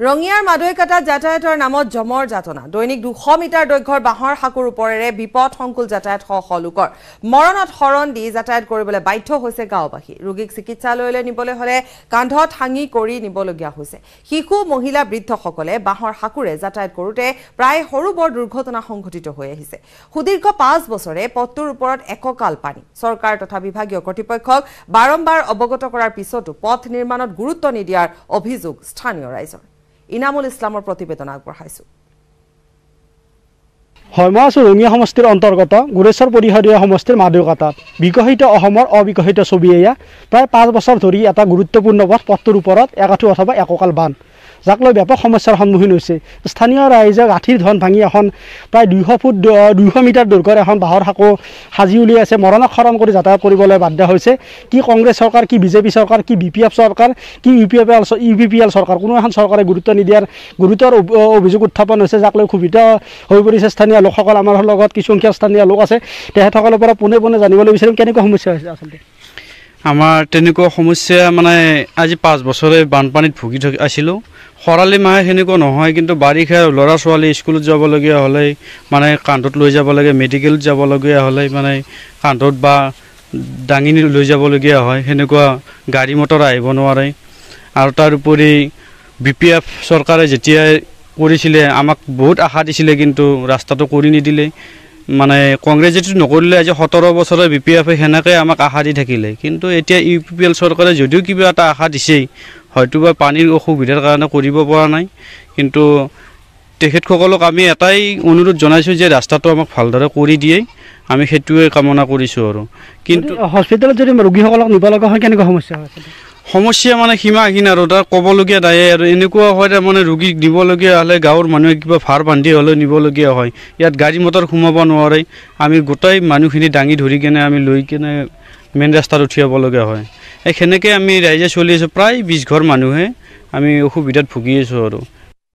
ৰঙিয়াৰ মাদৈকাটাত যাতায়াতৰ নামত জমৰ যাতনা। দৈনিক দুশ মিটাৰ দৈৰ্ঘ্যৰ বাঁহৰ সাঁকোৰ ওপৰেৰে বিপদ সংকুল যাতায়াত শ লোকৰ। মৰণত শৰণ দি যাতায়াত কৰিবলৈ বাধ্য হৈছে গাঁওবাসী। ৰোগীক চিকিৎসালয়লৈ নিবলৈ হলে কান্ধত হাঙি কৰি নিবলগীয়া হৈছে। শিশু মহিলা বৃদ্ধসকলে বাঁহৰ সাঁকোৰে যাতায়াত কৰোঁতে প্ৰায় সৰু বৰ দুৰ্ঘটনা সংঘটিত হৈ আহিছে। সুদীৰ্ঘ পাঁচ বছৰে পথটোৰ ওপৰত এককাল পানী। চৰকাৰ তথা বিভাগীয় কৰ্তৃপক্ষক বাৰম্বাৰ অৱগত কৰাৰ পিছতো পথ নিৰ্মাণত গুৰুত্ব নিদিয়াৰ অভিযোগ স্থানীয় ৰাইজৰ। ইনামুল ইছলামৰ প্ৰতিবেদন আগবঢ়াইছো। হয় মই সমষ্টিৰ অন্তৰ্গত গোৰেশ্বৰ পৰিষদীয় সমষ্টিৰ মাদৌকাটাত বিকশিত অসমৰ অবিকশিত ছবি এয়া। প্ৰায় পাঁচ বছৰ ধৰি এটা গুৰুত্বপূৰ্ণ পথ পথটোৰ ওপৰত একাঠু অথবা এককাল বান যাক লৈ ব্যাপক সমস্যাৰ সন্মুখীন হৈছে। স্থানীয় ৰাইজে গাঁঠিৰ ধন ভাঙি এখন প্ৰায় দুইশ ফুট দুইশ মিটাৰ দৈৰ্ঘ্যৰ এখন বাঁহৰ সাঁকো সাজি উলিয়াইছে মৰণক শৰণ কৰি যাতায়াত কৰিবলৈ বাধ্য হৈছে। কি কংগ্ৰেছ চৰকাৰ কি বিজেপি চৰকাৰ কি বি পি এফ চৰকাৰ কি U P F L U P P L চৰকাৰ কোনো এখন চৰকাৰে গুৰুত্ব নিদিয়াৰ গুৰুতৰ অভিযোগ উত্থাপন হৈছে যাক লৈ ক্ষোভিত হৈ পৰিছে স্থানীয় লোকসকল। আমাৰ লগত কিছুসংখ্যক স্থানীয় লোক আছে। তেখেতসকলৰ পৰা পোনে পোনে জানিবলৈ বিচাৰিম কেনেকুৱা সমস্যা হৈছে আচলতে। আমাৰ তেনেকুৱা সমস্যা মানে আজি পাঁচ বছৰে বানপানীত ভুগি থাকি আছিলোঁ। খৰালি মাহে সেনেকুৱা নহয় কিন্তু বাৰিষা ল'ৰা ছোৱালী স্কুলত যাবলগীয়া হ'লে মানে কান্ধত লৈ যাব লাগে মেডিকেলত যাবলগীয়া হ'লে মানে কান্ধত বা দাঙি লৈ যাবলগীয়া হয় সেনেকুৱা গাড়ী মটৰ আহিব নোৱাৰে। আৰু তাৰোপৰি বি পি এফ চৰকাৰে যেতিয়াই কৰিছিলে আমাক বহুত আশা দিছিলে কিন্তু ৰাস্তাটো কৰি নিদিলে। মানে কংগ্ৰেছেতো নকৰিলে আজি সোতৰ বছৰে বি পি এফে সেনেকৈ আমাক আশা দি থাকিলে। কিন্তু এতিয়া ইউ পি পি এল চৰকাৰে যদিও কিবা এটা আশা দিছেই হয়তো বা পানীৰ অসুবিধাৰ কাৰণে কৰিব পৰা নাই। কিন্তু তেখেতসকলক আমি এটাই অনুৰোধ জনাইছোঁ যে ৰাস্তাটো আমাক ভালদৰে কৰি দিয়ে। আমি সেইটোৱে কামনা কৰিছোঁ আৰু। কিন্তু হস্পিটেলত যদি ৰোগীসকলক নিব লগা হয় কেনেকুৱা সমস্যা হয়? সমস্যা মানে সীমাহীন আৰু তাৰ ক'বলগীয়া নাই আৰু। এনেকুৱা হয় তাৰমানে ৰোগীক দিবলগীয়া হ'লে গাঁৱৰ মানুহে কিবা ভাৰ বান্ধি হ'লেও নিবলগীয়া হয়। ইয়াত গাড়ী মটৰ সোমাব নোৱাৰে। আমি গোটেই মানুহখিনি দাঙি ধৰি কেনে আমি লৈ কেনে মেইন ৰাস্তাত উঠিয়াবলগীয়া হয়। এই সেনেকৈ আমি ৰাইজে চলি আছোঁ। প্ৰায় বিছ ঘৰ মানুহে আমি অসুবিধাত ভুগি আছোঁ আৰু।